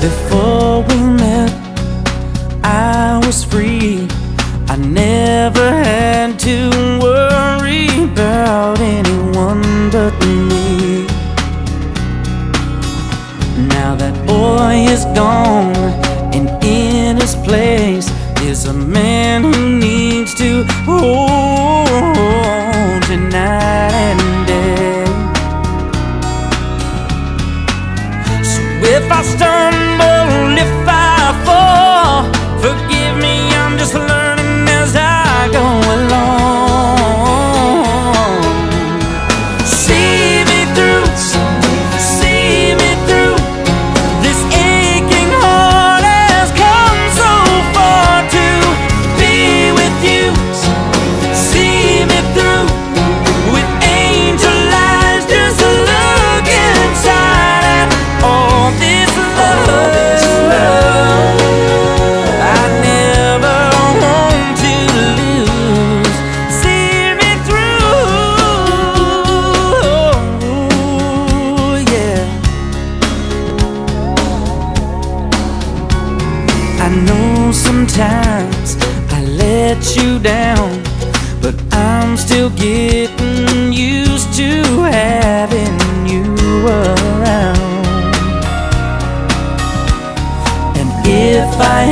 Before we met, I was free. I never had to worry about anyone but me. Now that boy is gone, and in his place is a man who needs to hold know sometimes I let you down, but I'm still getting used to having you around. And if I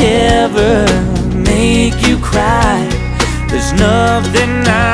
ever make you cry, there's nothing I